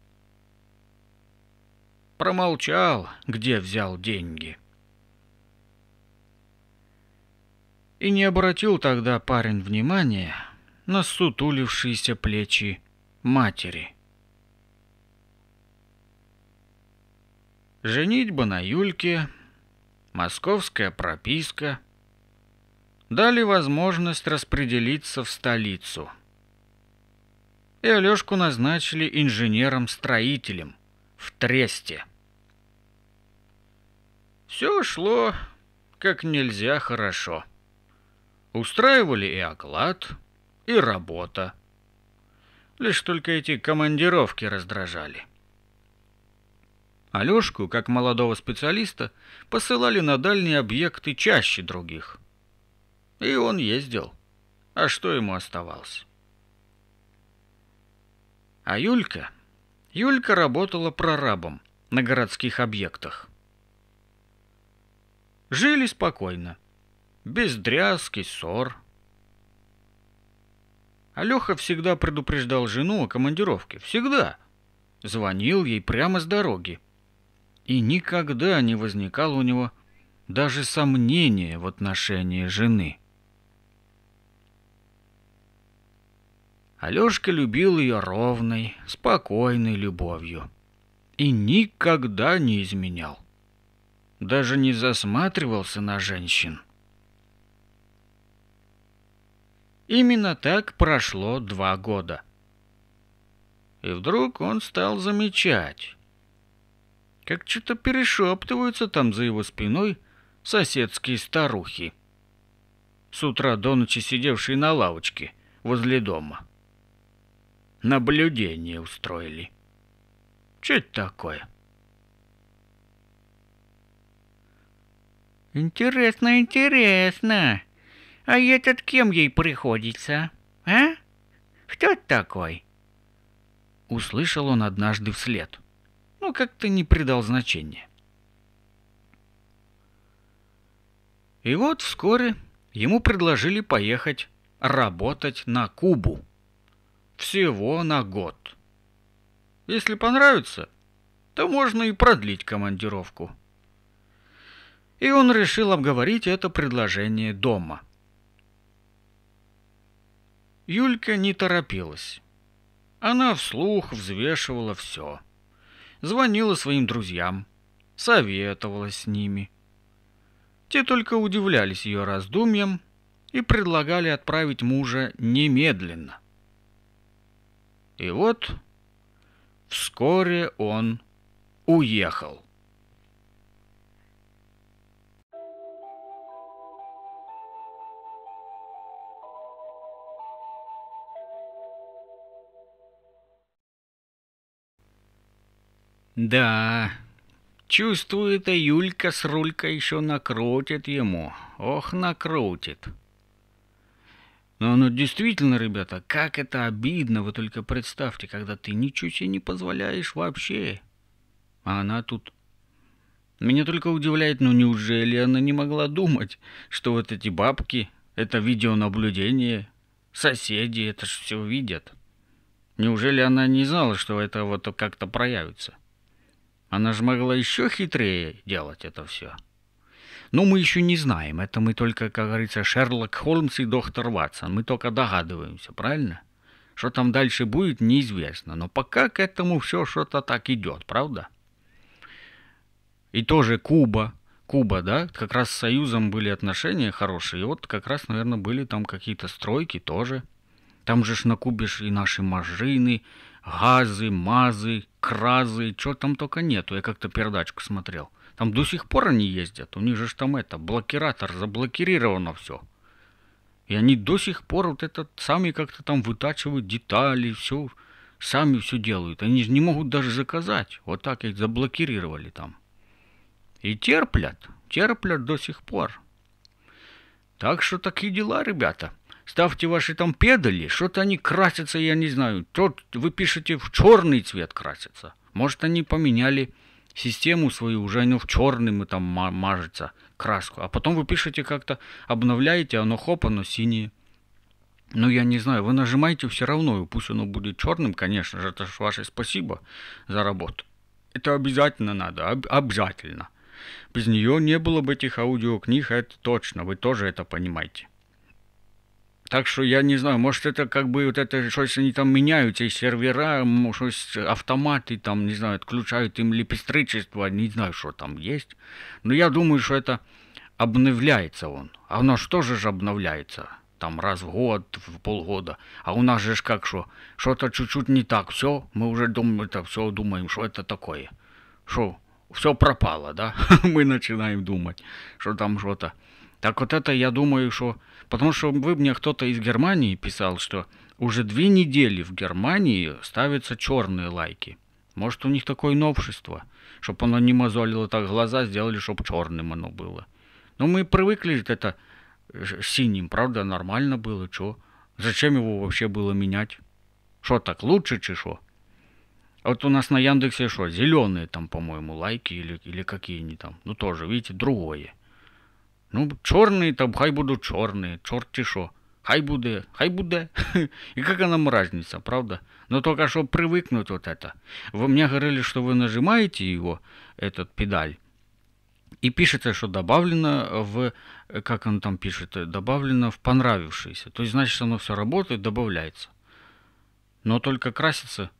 Промолчал, где взял деньги. и не обратил тогда парень внимания на сутулившиеся плечи матери. Женитьба на Юльке, московская прописка дали возможность распределиться в столицу. И Алёшку назначили инженером-строителем в Тресте. Все шло как нельзя хорошо. Устраивали и оклад, и работа. Лишь только эти командировки раздражали. Алёшку, как молодого специалиста, посылали на дальние объекты чаще других. И он ездил. А что ему оставалось? А Юлька? Юлька работала прорабом на городских объектах. Жили спокойно без дрязки, ссор. Алёха всегда предупреждал жену о командировке. Всегда. Звонил ей прямо с дороги. И никогда не возникало у него даже сомнения в отношении жены. Алёшка любил ее ровной, спокойной любовью. И никогда не изменял. Даже не засматривался на женщин. Именно так прошло два года. И вдруг он стал замечать, как что-то перешептываются там за его спиной соседские старухи, с утра до ночи сидевшие на лавочке возле дома. Наблюдение устроили. Что это такое? Интересно, интересно. А этот кем ей приходится, а? Кто такой? Услышал он однажды вслед. но как-то не придал значения. И вот вскоре ему предложили поехать работать на Кубу. Всего на год. Если понравится, то можно и продлить командировку. И он решил обговорить это предложение дома. Юлька не торопилась. Она вслух взвешивала все. Звонила своим друзьям, советовалась с ними. Те только удивлялись ее раздумьям и предлагали отправить мужа немедленно. И вот вскоре он уехал. Да, чувствую, эта Юлька с Рулькой еще накрутит ему. Ох, накрутит. Но ну действительно, ребята, как это обидно, вы только представьте, когда ты ничего себе не позволяешь вообще. А она тут... Меня только удивляет, ну неужели она не могла думать, что вот эти бабки, это видеонаблюдение, соседи, это ж все видят. Неужели она не знала, что это вот как-то проявится? Она же могла еще хитрее делать это все. Но мы еще не знаем. Это мы только, как говорится, Шерлок Холмс и доктор Ватсон. Мы только догадываемся, правильно? Что там дальше будет, неизвестно. Но пока к этому все что-то так идет, правда? И тоже Куба. Куба, да, как раз с Союзом были отношения хорошие. И вот как раз, наверное, были там какие-то стройки тоже. Там же ж на Кубе ж и наши машины, газы, мазы, кразы, чего там только нету. Я как-то передачку смотрел. Там до сих пор они ездят. У них же там это, блокиратор, заблокировано все. И они до сих пор вот этот сами как-то там вытачивают детали, все, сами все делают. Они же не могут даже заказать. Вот так их заблокировали там. И терплят, терплят до сих пор. Так что такие дела, ребята ставьте ваши там педали, что-то они красятся, я не знаю. Тот вы пишете в черный цвет красятся. Может, они поменяли систему свою, уже оно в черным там мажется краску. А потом вы пишете как-то, обновляете, оно хоп, оно синее. Ну, я не знаю, вы нажимаете все равно, и пусть оно будет черным, конечно же, это же ваше спасибо за работу. Это обязательно надо, об- обязательно. Без нее не было бы этих аудиокниг, это точно, вы тоже это понимаете. Так что я не знаю, может это как бы вот это щось они там меняют, эти сервера, щось автоматы там, не знаю, отключают им лепестричество, не знаю, что там есть. Но я думаю, что это обновляется он. А у нас тоже же обновляется. Там раз в год, в полгода. А у нас же как что? Что-то чуть-чуть не так. Все, мы уже думаем, это все думаем, что это такое. Что, все пропало, да? мы начинаем думать, что там что-то. Так вот это я думаю, что Потому что вы мне кто-то из Германии писал, что уже две недели в Германии ставятся черные лайки. Может, у них такое новшество, чтобы оно не мозолило так глаза, сделали, чтобы черным оно было. Но мы привыкли это синим, правда, нормально было, что? Зачем его вообще было менять? Что так, лучше, чи что? Вот у нас на Яндексе что, зеленые там, по-моему, лайки или, или какие они там. Ну тоже, видите, другое. Ну, чорний, там хай будуть чорні, чорті що. Хай буде, хай буде. И какая нам разница, правда? Но только чтобы привыкнуть вот это. Вы мне говорили, что вы нажимаете его, этот педаль, и пишется, что добавлено в, как он там пишет, добавлено в понравившееся. То есть, значит, оно все работает, добавляется. Но только красится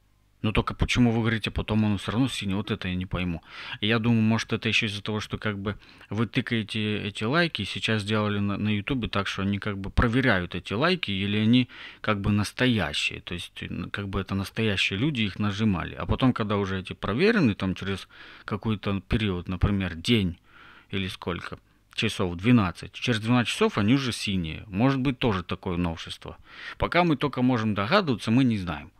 но только почему вы говорите, потом он все равно синий, вот это я не пойму. я думаю, может это еще из-за того, что как бы вы тыкаете эти лайки, сейчас сделали на, YouTube так, что они как бы проверяют эти лайки, или они как бы настоящие, то есть как бы это настоящие люди их нажимали. А потом, когда уже эти проверены, там через какой-то период, например, день или сколько, часов 12. Через 12 часов они уже синие. Может быть тоже такое новшество. Пока мы только можем догадываться, мы не знаем.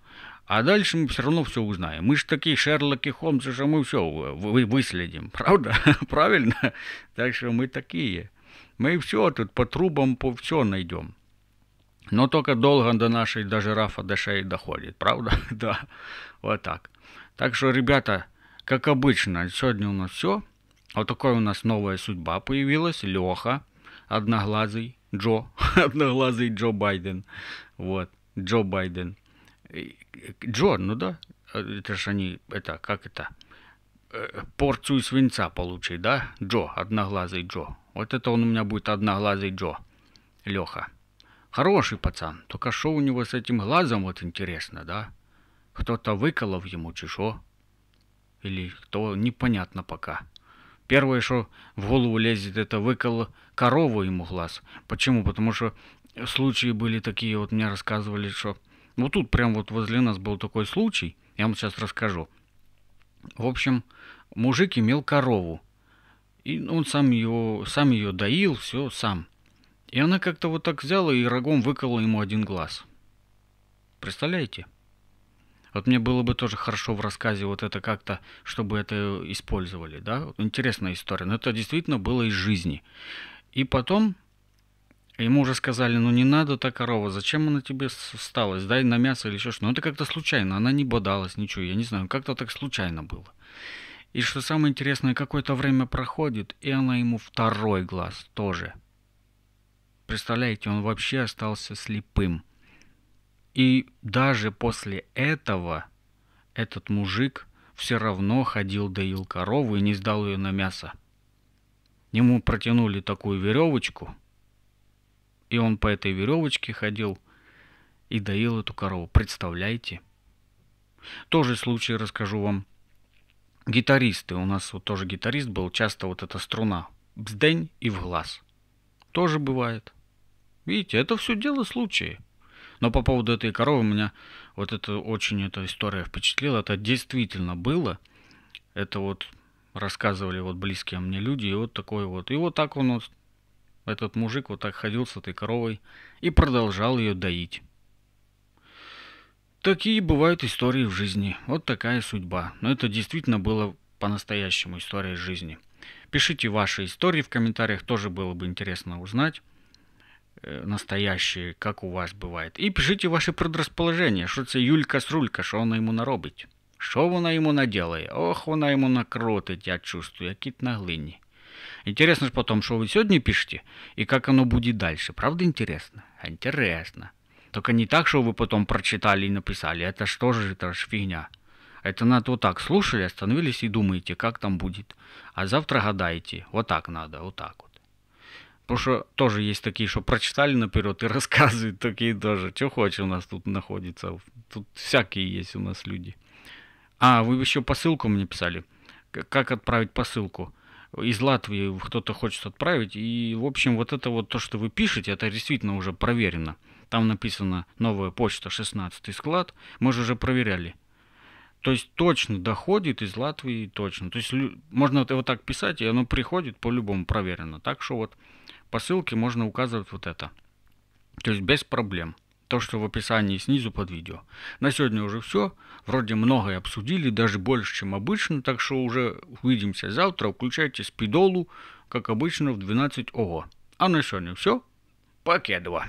А дальше мы все равно все узнаем. Мы же такие Шерлоки Холмсы, что мы все вы выследим. Правда? Правильно? Так что мы такие. Мы все тут по трубам, по все найдем. Но только долго до нашей, до жирафа, до шеи доходит. Правда? да. Вот так. Так что, ребята, как обычно, сегодня у нас все. Вот такая у нас новая судьба появилась. Леха, одноглазый Джо, одноглазый Джо Байден. Вот, Джо Байден. Джо, ну да, это же они, это, как это, э, порцию свинца получить, да? Джо, одноглазый Джо. Вот это он у меня будет одноглазый Джо. Леха. Хороший пацан, только что у него с этим глазом, вот интересно, да? Кто-то выколов ему, чешо? Или кто, непонятно пока. Первое, что в голову лезет, это выкол корову ему глаз. Почему? Потому что случаи были такие, вот мне рассказывали, что... Вот тут прям вот возле нас был такой случай, я вам сейчас расскажу. В общем, мужик имел корову. И он сам ее, сам ее доил, все сам. И она как-то вот так взяла и рогом выколола ему один глаз. Представляете? Вот мне было бы тоже хорошо в рассказе вот это как-то, чтобы это использовали, да? Интересная история. Но это действительно было из жизни. И потом ему уже сказали, ну не надо та корова, зачем она тебе осталась, дай на мясо или еще что. Ну это как-то случайно, она не бодалась, ничего, я не знаю, как-то так случайно было. И что самое интересное, какое-то время проходит, и она ему второй глаз тоже. Представляете, он вообще остался слепым. И даже после этого этот мужик все равно ходил доил корову и не сдал ее на мясо. Ему протянули такую веревочку, и он по этой веревочке ходил и доил эту корову. Представляете? Тоже случай расскажу вам. Гитаристы, у нас вот тоже гитарист был, часто вот эта струна, бздень и в глаз. Тоже бывает. Видите, это все дело случая. Но по поводу этой коровы меня вот это очень эта история впечатлила. Это действительно было. Это вот рассказывали вот близкие мне люди. И вот такой вот. И вот так он вот, этот мужик вот так ходил с этой коровой и продолжал ее доить. Такие бывают истории в жизни. Вот такая судьба. Но это действительно было по-настоящему история жизни. Пишите ваши истории в комментариях, тоже было бы интересно узнать. Э, настоящие, как у вас бывает. І пишіть ваші предрасположення, що це Юлька Срулька, що вона йому наробить. Що вона йому наделає? Ох, вона йому накрутить, я чувствую, як кіт на глині. Интересно же потом, что вы сегодня пишете, и как оно будет дальше. Правда интересно? Интересно. Только не так, что вы потом прочитали и написали. Это что же, это же фигня. Это надо вот так слушали, остановились и думаете, как там будет. А завтра гадаете. Вот так надо, вот так вот. Потому что тоже есть такие, что прочитали наперед и рассказывают такие тоже. Что хочешь у нас тут находится. Тут всякие есть у нас люди. А, вы еще посылку мне писали. Как отправить посылку? Из Латвии кто-то хочет отправить. И, в общем, вот это вот то, что вы пишете, это действительно уже проверено. Там написано новая почта 16 склад. Мы же уже проверяли. То есть точно доходит из Латвии, точно. То есть можно вот так писать, и оно приходит по-любому проверено. Так что вот по ссылке можно указывать вот это. То есть без проблем. То, что в описании снизу под видео. На сегодня уже все. Вроде многое обсудили, даже больше, чем обычно. Так что уже увидимся завтра. Включайте спидолу, как обычно, в 12 ого. А на сегодня все. Покедова.